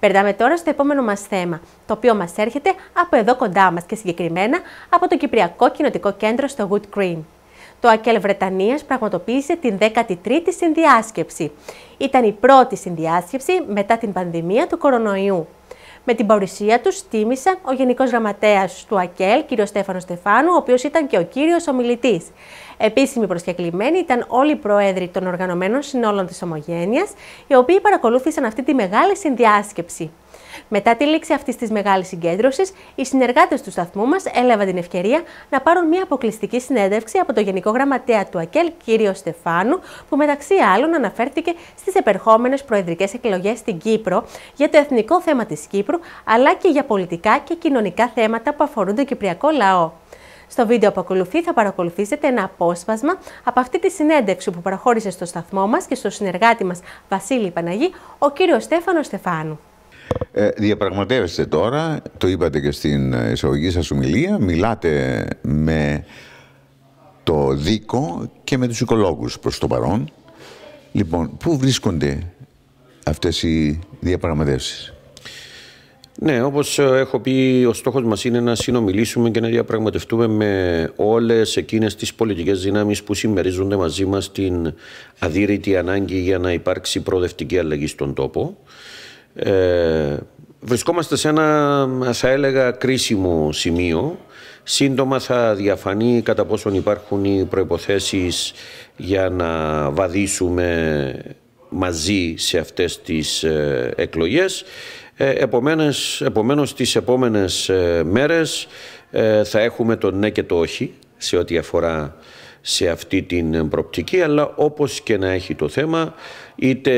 Περνάμε τώρα στο επόμενο μας θέμα, το οποίο μας έρχεται από εδώ κοντά μας και συγκεκριμένα από το Κυπριακό Κοινοτικό Κέντρο στο Wood Green. Το ΑΚΕΛ Βρετανίας πραγματοποίησε την 13η συνδιάσκεψη. Ήταν η πρώτη συνδιάσκεψη μετά την πανδημία του κορονοϊού. Με την παρουσία τους τίμησαν ο Γενικός Γραμματέας του ΑΚΕΛ, κ. Στέφανος Στεφάνου, ο οποίος ήταν και ο κύριος ομιλητής. Επίσημοι προσκεκλημένοι ήταν όλοι οι πρόεδροι των οργανωμένων συνόλων της Ομογένειας, οι οποίοι παρακολούθησαν αυτή τη μεγάλη συνδιάσκεψη. Μετά τη λήξη αυτής της μεγάλης συγκέντρωσης, οι συνεργάτες του σταθμού μας έλαβαν την ευκαιρία να πάρουν μια αποκλειστική συνέντευξη από τον Γενικό Γραμματέα του ΑΚΕΛ, κ. Στεφάνου, που μεταξύ άλλων αναφέρθηκε στις επερχόμενες προεδρικές εκλογές στην Κύπρο για το εθνικό θέμα της Κύπρου, αλλά και για πολιτικά και κοινωνικά θέματα που αφορούν τον κυπριακό λαό. Στο βίντεο που ακολουθεί θα παρακολουθήσετε ένα απόσπασμα από αυτή τη συνέντευξη που παραχώρησε στο σταθμό μας και στο συνεργάτη μας Βασίλη Παναγή, ο κύριος Στέφανος Στεφάνου. Ε, διαπραγματεύεστε τώρα, το είπατε και στην εισαγωγή σας ομιλία, μιλάτε με το δίκο και με τους οικολόγους προς το παρόν. Λοιπόν, πού βρίσκονται αυτές οι διαπραγματεύσεις; Ναι, όπως έχω πει, ο στόχος μας είναι να συνομιλήσουμε και να διαπραγματευτούμε με όλες εκείνες τις πολιτικές δυνάμεις που συμμερίζονται μαζί μας την αδύρυτη ανάγκη για να υπάρξει προοδευτική αλλαγή στον τόπο. Ε, βρισκόμαστε σε ένα, θα έλεγα, κρίσιμο σημείο. Σύντομα θα διαφανεί κατά πόσον υπάρχουν οι προϋποθέσεις για να βαδίσουμε μαζί σε αυτές τις ε, εκλογές. Ε, επομένως, επομένως τις επόμενες ε, μέρες ε, θα έχουμε το ναι και το όχι σε ό,τι αφορά σε αυτή την προπτική αλλά όπως και να έχει το θέμα είτε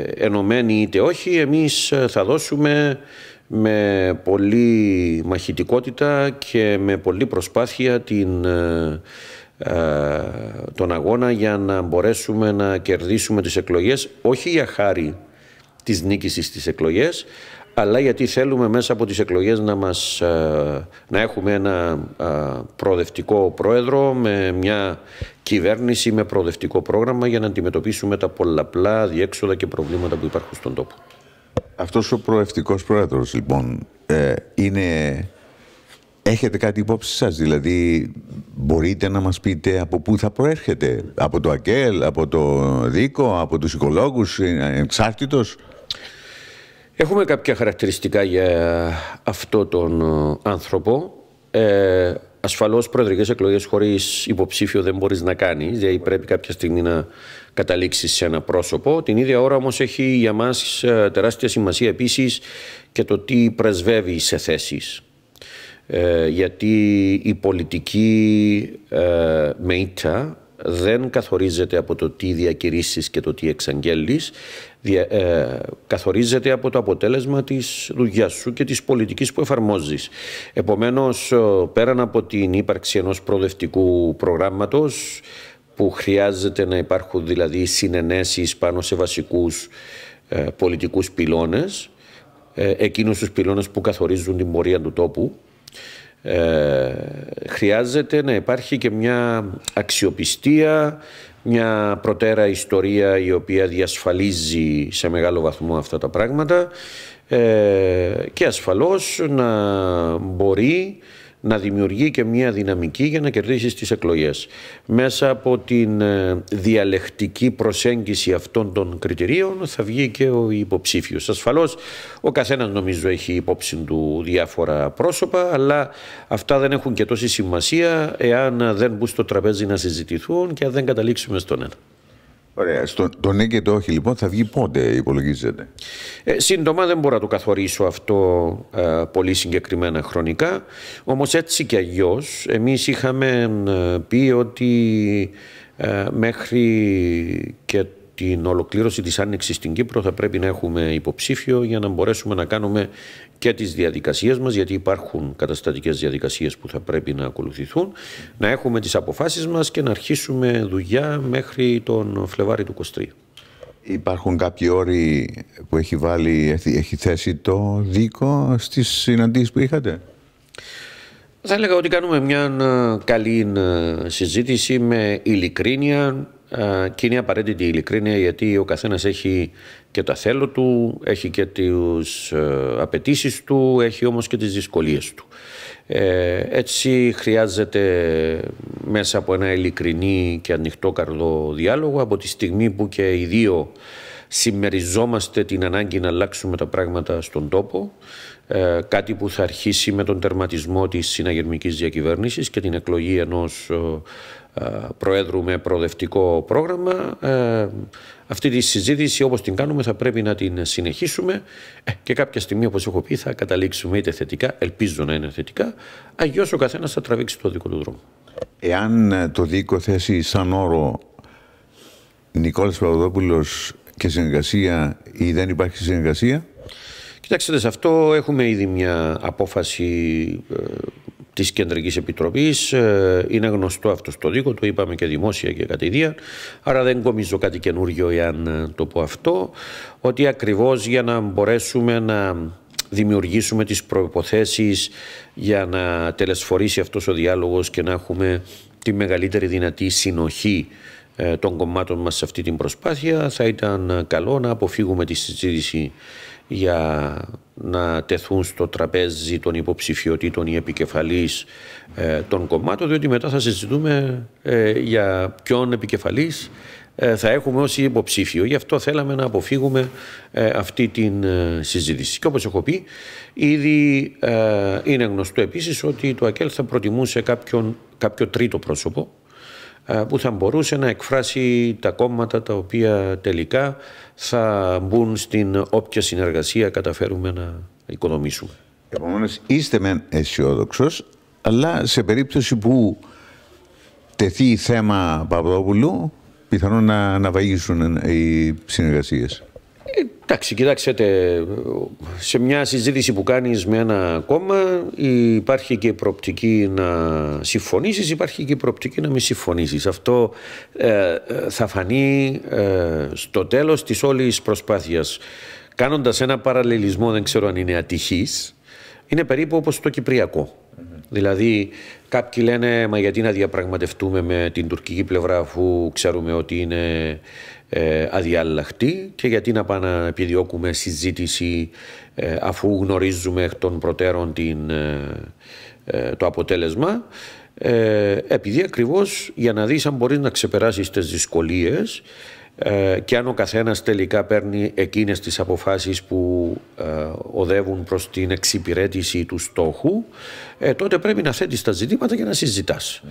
ενωμένοι είτε όχι εμείς θα δώσουμε με πολύ μαχητικότητα και με πολύ προσπάθεια την, τον αγώνα για να μπορέσουμε να κερδίσουμε τις εκλογές όχι για χάρη της νίκης στις εκλογές αλλά γιατί θέλουμε μέσα από τις εκλογές να, μας, ε, να έχουμε ένα ε, προοδευτικό πρόεδρο με μια κυβέρνηση με προοδευτικό πρόγραμμα για να αντιμετωπίσουμε τα πολλαπλά διέξοδα και προβλήματα που υπάρχουν στον τόπο. Αυτός ο προοδευτικός πρόεδρος λοιπόν ε, είναι... Έχετε κάτι υπόψη σας, δηλαδή μπορείτε να μας πείτε από πού θα προέρχεται, από το ΑΚΕΛ, από το ΔΙΚΟ, από τους οικολόγους, εξάρτητος; Έχουμε κάποια χαρακτηριστικά για αυτό τον ε, άνθρωπο. Ε, ασφαλώς προεδρικές εκλογές χωρίς υποψήφιο δεν μπορείς να κάνεις, δηλαδή πρέπει κάποια στιγμή να καταλήξεις σε ένα πρόσωπο. Την ίδια ώρα όμως έχει για μας ε, τεράστια σημασία επίσης και το τι πρεσβεύει σε θέσεις. Ε, γιατί η πολιτική ε, δεν καθορίζεται από το τι διακηρύσεις και το τι εξαγγέλεις, ε, καθορίζεται από το αποτέλεσμα της δουλειάς σου και της πολιτικής που εφαρμόζεις. Επομένως, πέραν από την ύπαρξη ενός προοδευτικού προγράμματος, που χρειάζεται να υπάρχουν δηλαδή συνενέσεις πάνω σε βασικούς ε, πολιτικούς πυλώνες, ε, εκείνους τους πυλώνες που καθορίζουν την πορεία του τόπου, ε, χρειάζεται να υπάρχει και μια αξιοπιστία, μια προτέρα ιστορία η οποία διασφαλίζει σε μεγάλο βαθμό αυτά τα πράγματα ε, και ασφαλώς να μπορεί να δημιουργεί και μια δυναμική για να κερδίσει στις εκλογές. Μέσα από την ε, διαλεκτική προσέγγιση αυτών των κριτηρίων θα βγει και ο υποψήφιος. Ασφαλώς ο καθένας νομίζω έχει υπόψη του διάφορα πρόσωπα, αλλά αυτά δεν έχουν και τόση σημασία εάν δεν μπουν στο τραπέζι να συζητηθούν και αν δεν καταλήξουμε στον ένα. Ωραία. Στο, το ναι και το όχι λοιπόν θα βγει πότε υπολογίζεται. Ε, σύντομα δεν μπορώ να το καθορίσω αυτό ε, πολύ συγκεκριμένα χρονικά. Όμως έτσι και αλλιώς εμείς είχαμε ε, πει ότι ε, μέχρι και την ολοκλήρωση της άνοιξης στην Κύπρο θα πρέπει να έχουμε υποψήφιο για να μπορέσουμε να κάνουμε και τις διαδικασίες μας γιατί υπάρχουν καταστατικές διαδικασίες που θα πρέπει να ακολουθηθούν να έχουμε τις αποφάσεις μας και να αρχίσουμε δουλειά μέχρι τον Φλεβάρι του 23. Υπάρχουν κάποιοι όροι που έχει βάλει, έχει θέσει το δίκο στις συναντήσεις που είχατε; Θα έλεγα ότι κάνουμε μια καλή συζήτηση με ειλικρίνεια και είναι απαραίτητη η ειλικρίνεια γιατί ο καθένας έχει και τα θέλω του, έχει και τις απαιτήσεις του, έχει όμως και τις δυσκολίες του. Ε, έτσι χρειάζεται μέσα από ένα ειλικρινή και ανοιχτό καρδό διάλογο από τη στιγμή που και οι δύο συμμεριζόμαστε την ανάγκη να αλλάξουμε τα πράγματα στον τόπο ε, κάτι που θα αρχίσει με τον τερματισμό της συναγερμικής διακυβέρνησης και την εκλογή ενός ε, Προέδρου με προοδευτικό πρόγραμμα. Ε, αυτή τη συζήτηση όπως την κάνουμε θα πρέπει να την συνεχίσουμε ε, και κάποια στιγμή όπως έχω πει θα καταλήξουμε είτε θετικά, ελπίζω να είναι θετικά, αγιώς ο καθένας θα τραβήξει το δικό του δρόμο. Εάν το δίκο θέσει σαν όρο Νικόλας Παπαδόπουλος και συνεργασία ή δεν υπάρχει συνεργασία; Κοιτάξτε, σε αυτό έχουμε ήδη μια απόφαση της Κεντρικής Επιτροπής. Ε, είναι γνωστό αυτό στο δίκο, το είπαμε και δημόσια και κατηδία, άρα δεν κομίζω κάτι καινούργιο εάν ε, το πω αυτό, ότι ακριβώς για να μπορέσουμε να δημιουργήσουμε τις προϋποθέσεις για να τελεσφορήσει αυτός ο διάλογος και να έχουμε τη μεγαλύτερη δυνατή συνοχή ε, των κομμάτων μας σε αυτή την προσπάθεια θα ήταν καλό να αποφύγουμε τη συζήτηση για να τεθούν στο τραπέζι των υποψηφιωτήτων οι επικεφαλής ε, των κομμάτων διότι μετά θα συζητούμε ε, για ποιον επικεφαλής ε, θα έχουμε ως υποψήφιο. Γι' αυτό θέλαμε να αποφύγουμε αυτή την συζήτηση. Και όπως έχω πει, ήδη είναι γνωστό επίσης ότι το ΑΚΕΛ θα προτιμούσε κάποιον, κάποιο τρίτο πρόσωπο που θα μπορούσε να εκφράσει τα κόμματα τα οποία τελικά θα μπουν στην όποια συνεργασία καταφέρουμε να οικοδομήσουμε. Επομένως, είστε μεν αισιόδοξος, αλλά σε περίπτωση που τεθεί θέμα Παπαδόπουλου, πιθανόν να, να βαγίσουν οι συνεργασίες. Εντάξει, κοιτάξτε, σε μια συζήτηση που κάνεις με ένα κόμμα υπάρχει και η προοπτική να συμφωνήσεις, υπάρχει και η προοπτική να μην συμφωνήσεις. Αυτό ε, θα φανεί ε, στο τέλος της όλης προσπάθειας. Κάνοντας ένα παραλληλισμό, δεν ξέρω αν είναι ατυχής, είναι περίπου όπως το Κυπριακό. Δηλαδή κάποιοι λένε μα γιατί να διαπραγματευτούμε με την τουρκική πλευρά αφού ξέρουμε ότι είναι ε, αδιάλλαχτη και γιατί να πάμε να επιδιώκουμε συζήτηση ε, αφού γνωρίζουμε εκ των προτέρων την, ε, το αποτέλεσμα επειδή ακριβώς για να δεις αν μπορείς να ξεπεράσεις τις δυσκολίες και αν ο καθένας τελικά παίρνει εκείνες τις αποφάσεις που οδεύουν προς την εξυπηρέτηση του στόχου τότε πρέπει να θέτεις τα ζητήματα και να συζητάς.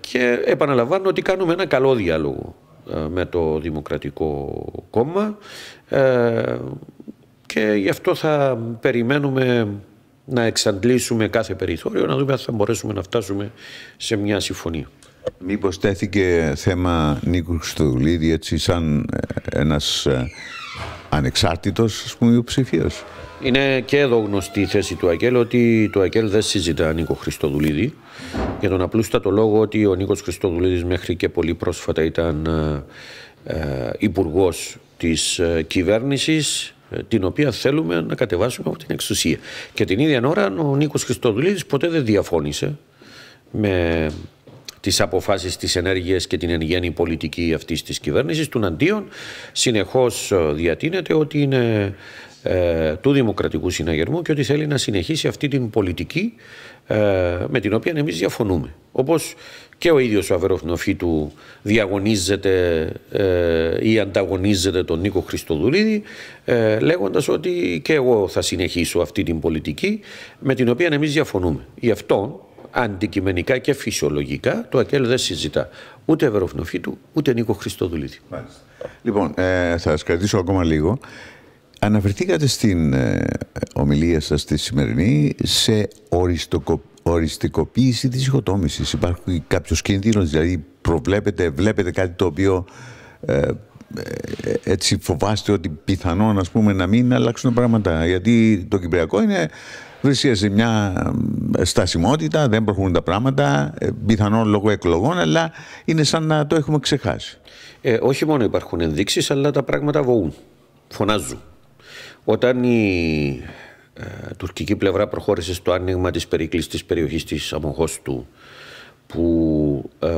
και επαναλαμβάνω ότι κάνουμε ένα καλό διάλογο. Ε, με το Δημοκρατικό Κόμμα ε, και γι' αυτό θα περιμένουμε να εξαντλήσουμε κάθε περιθώριο να δούμε αν θα μπορέσουμε να φτάσουμε σε μια συμφωνία. Μήπως τέθηκε θέμα Νίκου Χριστοδουλίδη έτσι σαν ε, ένας ανεξάρτητος ας πούμε υποψηφίος. Είναι και εδώ γνωστή η θέση του ΑΚΕΛ ότι το ΑΚΕΛ δεν συζητά Νίκο Χριστοδουλίδη για τον απλούστατο λόγο ότι ο Νίκος Χριστοδουλίδης μέχρι και πολύ πρόσφατα ήταν ε, ε υπουργός της ε, κυβέρνησης ε, την οποία θέλουμε να κατεβάσουμε από την εξουσία. Και την ίδια ώρα ο Νίκος Χριστοδουλίδης ποτέ δεν διαφώνησε με τις αποφάσεις της ενέργειας και την εν πολιτική αυτής της κυβέρνησης. Του αντίον συνεχώς διατείνεται ότι είναι ε, του Δημοκρατικού Συναγερμού και ότι θέλει να συνεχίσει αυτή την πολιτική ε, με την οποία εμείς διαφωνούμε. Όπως και ο ίδιος ο Αβεροφνοφίτου διαγωνίζεται ε, ή ανταγωνίζεται τον Νίκο Χριστοδουλίδη ε, λέγοντας ότι και εγώ θα συνεχίσω αυτή την πολιτική με την οποία εμείς διαφωνούμε. Γι' αυτό αντικειμενικά και φυσιολογικά το ΑΚΕΛ δεν συζητά ούτε Αβεροφνοφίτου ούτε Νίκο Χριστοδουλίδη. Λοιπόν, θα σας κρατήσω ακόμα λίγο. Αναφερθήκατε στην ε, ομιλία σας τη σημερινή σε οριστικο, οριστικοποίηση της ηχοτόμησης. Υπάρχει κάποιος κίνδυνος, δηλαδή προβλέπετε, βλέπετε κάτι το οποίο ε, ε, έτσι φοβάστε ότι πιθανόν ας πούμε, να μην αλλάξουν τα πράγματα. Γιατί το Κυπριακό είναι βρίσκεται σε μια στασιμότητα, δεν προχωρούν τα πράγματα, πιθανόν λόγω εκλογών, αλλά είναι σαν να το έχουμε ξεχάσει. Ε, όχι μόνο υπάρχουν ενδείξεις, αλλά τα πράγματα βοούν, φωνάζουν. Όταν η ε, τουρκική πλευρά προχώρησε στο άνοιγμα της περικλειστής περιοχής της Αμοχώστου που ε,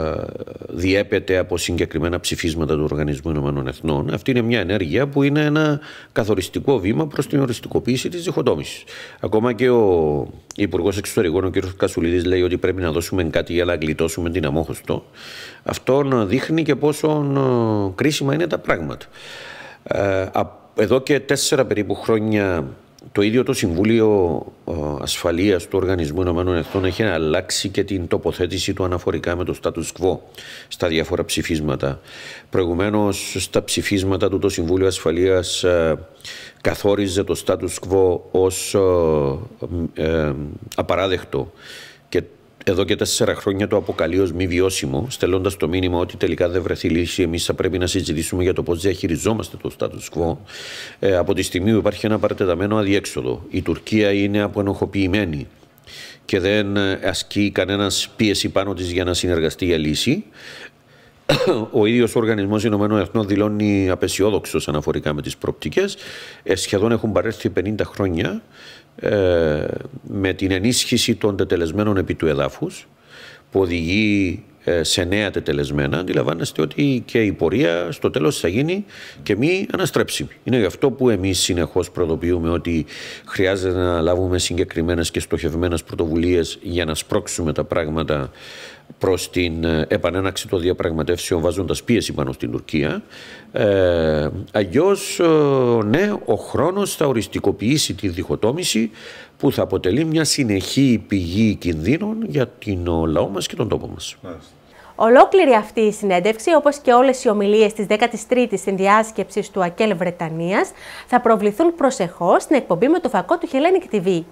διέπεται από συγκεκριμένα ψηφίσματα του Οργανισμού Ηνωμένων Εθνών. Αυτή είναι μια ενέργεια που είναι ένα καθοριστικό βήμα προς την οριστικοποίηση της διχοτόμησης. Ακόμα και ο Υπουργός Εξωτερικών, ο κ. Κασουλίδης, λέει ότι πρέπει να δώσουμε κάτι για να γλιτώσουμε την αμόχωστο. Αυτό δείχνει και πόσο ε, κρίσιμα είναι τα πράγματα. Ε, εδώ και τέσσερα περίπου χρόνια το ίδιο το Συμβούλιο Ασφαλείας του Οργανισμού Ηνωμένων Εθνών έχει αλλάξει και την τοποθέτηση του αναφορικά με το status quo στα διάφορα ψηφίσματα. Προηγουμένως στα ψηφίσματα του το Συμβούλιο Ασφαλείας ε, καθόριζε το status quo ως ε, ε, απαράδεκτο εδώ και τέσσερα χρόνια το αποκαλεί ως μη βιώσιμο, στέλνοντας το μήνυμα ότι τελικά δεν βρεθεί λύση. Εμείς θα πρέπει να συζητήσουμε για το πώς διαχειριζόμαστε το status quo. Ε, από τη στιγμή που υπάρχει ένα παρατεταμένο αδιέξοδο, η Τουρκία είναι αποενοχοποιημένη και δεν ασκεί κανένας πίεση πάνω της για να συνεργαστεί για λύση. Ο ίδιος ο Οργανισμός Ηνωμένων Εθνών δηλώνει απεσιόδοξος αναφορικά με τις προοπτικές. Ε, σχεδόν έχουν παρέλθει 50 χρόνια ε, με την ενίσχυση των τετελεσμένων επί του εδάφους που οδηγεί ε, σε νέα τετελεσμένα, αντιλαμβάνεστε ότι και η πορεία στο τέλος θα γίνει και μη αναστρέψιμη. Είναι γι' αυτό που εμείς συνεχώς προδοποιούμε ότι χρειάζεται να λάβουμε συγκεκριμένες και στοχευμένες πρωτοβουλίες για να σπρώξουμε τα πράγματα προς την ε, επανέναξη των διαπραγματεύσεων βάζοντας πίεση πάνω στην Τουρκία. Ε, αλλιώς, ε, ναι, ο χρόνος θα οριστικοποιήσει τη διχοτόμηση που θα αποτελεί μια συνεχή πηγή κινδύνων για την λαό μας και τον τόπο μας. Ολόκληρη αυτή η συνέντευξη, όπως και όλες οι ομιλίες της 13η συνδιάσκεψη του ΑΚΕΛ Βρετανίας, θα προβληθούν προσεχώς στην εκπομπή με το φακό του Hellenic TV.